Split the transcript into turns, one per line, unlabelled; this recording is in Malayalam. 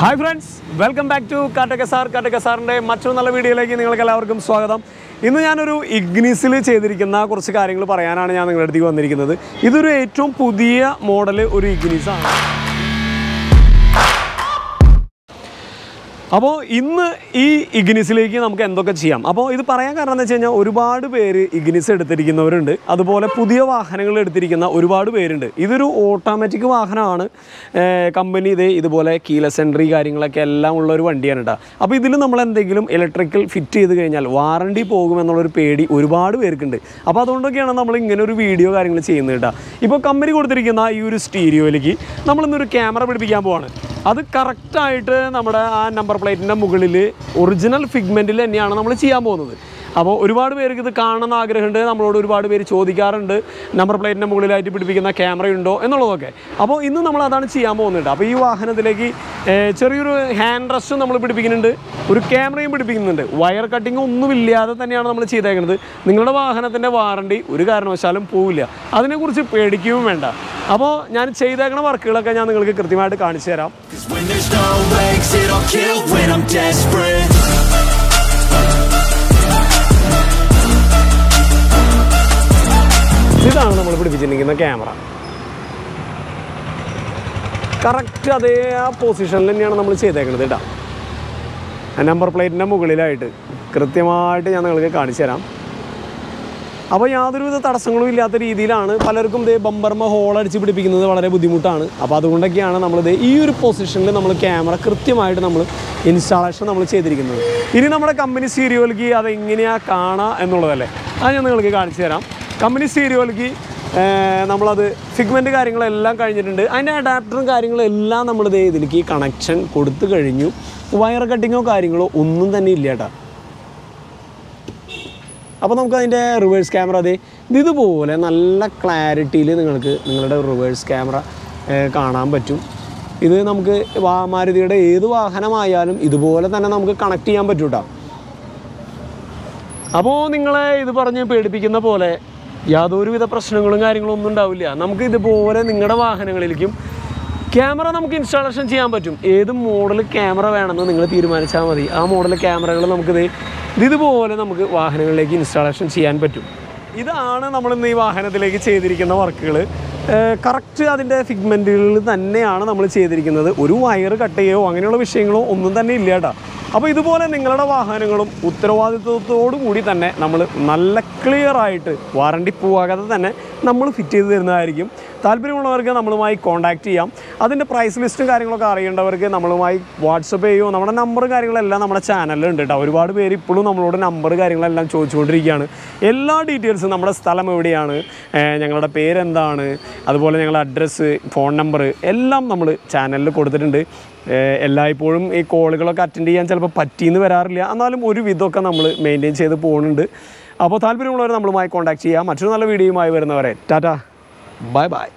Hi friends welcome back to Kattakka sir Kattakka സാറിന്റെ മറ്റൊരു നല്ല വീഡിയോയിലേക്ക് നിങ്ങൾക്ക് എല്ലാവർക്കും സ്വാഗതം. ഇന്ന് ഞാനൊരു ഇഗ്നിസിൽ ചെയ്തിരിക്കുന്ന കുറച്ച് കാര്യങ്ങൾ പറയാനാണ് ഞാൻ നിങ്ങളുടെ അടുത്തേക്ക് വന്നിരിക്കുന്നത്. ഇതൊരു ഏറ്റവും പുതിയ മോഡൽ ഒരു ഇഗ്നിസാണ് അപ്പോൾ ഇന്ന് ഈ ഇഗ്നിസിലേക്ക് നമുക്ക് എന്തൊക്കെ ചെയ്യാം? അപ്പോൾ ഇത് പറയാൻ കാരണം എന്ന് വെച്ച് കഴിഞ്ഞാൽ ഒരുപാട് പേര് ഇഗ്നിസ് എടുത്തിരിക്കുന്നവരുണ്ട്. അതുപോലെ പുതിയ വാഹനങ്ങൾ എടുത്തിരിക്കുന്ന ഒരുപാട് പേരുണ്ട്. ഇതൊരു ഓട്ടോമാറ്റിക് വാഹനമാണ്. കമ്പനി ഇത് ഇതുപോലെ കീലസ് എൻട്രി കാര്യങ്ങളൊക്കെ എല്ലാം ഉള്ള ഒരു വണ്ടിയാണ് കേട്ടോ അപ്പോൾ ഇതിൽ നമ്മൾ എന്തെങ്കിലും ഇലക്ട്രിക്കൽ ഫിറ്റ് ചെയ്ത് കഴിഞ്ഞാൽ വാറണ്ടി പോകുമെന്നുള്ളൊരു പേടി ഒരുപാട് പേർക്കുണ്ട്. അപ്പോൾ അതുകൊണ്ടൊക്കെയാണ് നമ്മൾ ഇങ്ങനെ ഒരു വീഡിയോ കാര്യങ്ങൾ ചെയ്യുന്നത് കേട്ടോ ഇപ്പോൾ കമ്പനി കൊടുത്തിരിക്കുന്ന ഈ ഒരു സ്റ്റീരിയോയിലേക്ക് നമ്മളിന്നൊരു ക്യാമറ പിടിപ്പിക്കാൻ പോവാണ്. അത് കറക്റ്റായിട്ട് നമ്മുടെ ആ നമ്പർ പ്ലേറ്റിന്റെ മുകളിൽ ഒറിജിനൽ ഫിഗ്മെന്റിൽ തന്നെയാണ് നമ്മൾ ചെയ്യാൻ പോകുന്നത്. അപ്പോൾ ഒരുപാട് പേർക്ക് ഇത് കാണണമെന്ന് ആഗ്രഹമുണ്ട് നമ്മളോട് ഒരുപാട് പേര് ചോദിക്കാറുണ്ട്. നമ്പർ പ്ലേറ്റിന്റെ മുകളിലായിട്ട് പിടിപ്പിക്കുന്ന ക്യാമറയുണ്ടോ എന്നുള്ളതൊക്കെ. അപ്പോൾ ഇന്ന് നമ്മൾ അതാണ് ചെയ്യാൻ പോകുന്നുണ്ട് അപ്പോൾ ഈ വാഹനത്തിലേക്ക് ചെറിയൊരു ഹാൻഡ് റെസ്റ്റും നമ്മൾ പിടിപ്പിക്കുന്നുണ്ട്. ഒരു ക്യാമറയും പിടിപ്പിക്കുന്നുണ്ട്. വയർ കട്ടിങ് ഒന്നുമില്ലാതെ തന്നെയാണ് നമ്മൾ ചെയ്തേക്കുന്നത്. നിങ്ങളുടെ വാഹനത്തിന്റെ വാറണ്ടി ഒരു കാരണവശാലും പോവില്ല. അതിനെക്കുറിച്ച് പേടിക്കുകയും വേണ്ട. അപ്പോൾ ഞാൻ ചെയ്തേക്കുന്ന വർക്കുകളൊക്കെ ഞാൻ നിങ്ങൾക്ക് കൃത്യമായിട്ട് കാണിച്ചു തരാം. പിടിപ്പിച്ചിരിക്കുന്ന ക്യാമറ. കറക്റ്റ് അതേ ആ പൊസിഷനിൽ തന്നെയാണ് നമ്മൾ ചെയ്തേക്കുന്നത് കേട്ടോ നമ്പർ പ്ലേറ്റിന്റെ മുകളിലായിട്ട് കൃത്യമായിട്ട് ഞാൻ നിങ്ങൾക്ക് കാണിച്ചു തരാം. അപ്പോൾ യാതൊരുവിധ തടസ്സങ്ങളും ഇല്ലാത്ത രീതിയിലാണ് പലർക്കും ഇതേ ബമ്പർമ ഹോൾ അടിച്ച് പിടിപ്പിക്കുന്നത് വളരെ ബുദ്ധിമുട്ടാണ്. അപ്പോൾ അതുകൊണ്ടൊക്കെയാണ് നമ്മളിത് ഈ ഒരു പൊസിഷനിൽ നമ്മൾ ക്യാമറ കൃത്യമായിട്ട് നമ്മൾ ഇൻസ്റ്റാളേഷൻ നമ്മൾ ചെയ്തിരിക്കുന്നത്. ഇനി നമ്മുടെ കമ്പനി സീരിയോലിക്ക് അതെങ്ങനെയാണ് കാണുക എന്നുള്ളതല്ലേ? അത് ഞാൻ നിങ്ങൾക്ക് കാണിച്ചു തരാം. കമ്പനി സീരിയോയിലേക്ക് നമ്മളത് ഫിഗ്മെന്റ് കാര്യങ്ങളെല്ലാം കഴിഞ്ഞിട്ടുണ്ട്. അതിന്റെ അഡാപ്റ്ററും കാര്യങ്ങളെല്ലാം നമ്മൾ ഇതേ ഇതിലേക്ക് കണക്ഷൻ കൊടുത്തു കഴിഞ്ഞു. വയർ കട്ടിങ്ങോ കാര്യങ്ങളോ ഒന്നും തന്നെ ഇല്ല കേട്ടോ അപ്പോൾ നമുക്ക് അതിന്റെ റിവേഴ്സ് ക്യാമറ അതെ ഇതുപോലെ നല്ല ക്ലാരിറ്റിയിൽ നിങ്ങൾക്ക് നിങ്ങളുടെ റിവേഴ്സ് ക്യാമറ കാണാൻ പറ്റും. ഇത് നമുക്ക് മാരുതിയുടെ ഏത് വാഹനമായാലും ഇതുപോലെ തന്നെ നമുക്ക് കണക്ട് ചെയ്യാൻ പറ്റൂട്ടോ. അപ്പോൾ നിങ്ങളെ ഇത് പറഞ്ഞ് പേടിപ്പിക്കുന്ന പോലെ യാതൊരുവിധ പ്രശ്നങ്ങളും കാര്യങ്ങളും ഒന്നും ഉണ്ടാവില്ല. നമുക്ക് ഇതുപോലെ നിങ്ങളുടെ വാഹനങ്ങളിലേക്കും ക്യാമറ നമുക്ക് ഇൻസ്റ്റാളേഷൻ ചെയ്യാൻ പറ്റും. ഏത് മോഡൽ ക്യാമറ വേണമെന്ന് നിങ്ങൾ തീരുമാനിച്ചാൽ മതി. ആ മോഡൽ ക്യാമറകൾ നമുക്കിത് ഇതുപോലെ നമുക്ക് വാഹനങ്ങളിലേക്ക് ഇൻസ്റ്റാളേഷൻ ചെയ്യാൻ പറ്റും. ഇതാണ് നമ്മൾ ഇന്ന് ഈ വാഹനത്തിലേക്ക് ചെയ്തിരിക്കുന്ന വർക്കുകൾ കറക്റ്റ് അതിന്റെ ഫിഗ്മെന്റുകളിൽ തന്നെയാണ് നമ്മൾ ചെയ്തിരിക്കുന്നത്. ഒരു വയർ കട്ട് ചെയ്യുകയോ അങ്ങനെയുള്ള വിഷയങ്ങളോ ഒന്നും തന്നെ ഇല്ല കേട്ടോ. അപ്പോൾ ഇതുപോലെ നിങ്ങളുടെ വാഹനങ്ങളും ഉത്തരവാദിത്വത്തോടു കൂടി തന്നെ നമ്മൾ നല്ല ക്ലിയർ ആയിട്ട് വാറണ്ടി പോകാതെ തന്നെ നമ്മൾ ഫിറ്റ് ചെയ്ത് തരുന്നതായിരിക്കും. താല്പര്യമുള്ളവർക്ക് നമ്മളുമായി കോൺടാക്ട് ചെയ്യാം. അതിന്റെ പ്രൈസ് ലിസ്റ്റും കാര്യങ്ങളൊക്കെ അറിയേണ്ടവർക്ക് നമ്മളുമായി വാട്സപ്പ് ചെയ്യുമോ നമ്മുടെ നമ്പറും കാര്യങ്ങളെല്ലാം നമ്മുടെ ചാനലിലുണ്ട് കേട്ടോ ഒരുപാട് പേര് ഇപ്പോഴും നമ്മളോട് നമ്പർ കാര്യങ്ങളെല്ലാം ചോദിച്ചുകൊണ്ടിരിക്കുകയാണ്. എല്ലാ ഡീറ്റെയിൽസും നമ്മുടെ സ്ഥലം എവിടെയാണ് ഞങ്ങളുടെ പേരെന്താണ് അതുപോലെ ഞങ്ങളുടെ അഡ്രസ്സ് ഫോൺ നമ്പർ എല്ലാം നമ്മൾ ചാനലിൽ കൊടുത്തിട്ടുണ്ട്. എല്ലായ്പ്പോഴും ഈ കോളുകളൊക്കെ അറ്റൻഡ് ചെയ്യാൻ ചിലപ്പോൾ പറ്റിയെന്ന് വരാറില്ല. എന്നാലും ഒരു വിധമൊക്കെ നമ്മൾ മെയിന്റെയിൻ ചെയ്ത് പോകുന്നുണ്ട് അപ്പോൾ താല്പര്യമുള്ളവർ നമ്മളുമായി കോൺടാക്ട് ചെയ്യാം. മറ്റൊരു നല്ല വീഡിയോയുമായി വരുന്നവരെ. ടാറ്റ. Bye bye.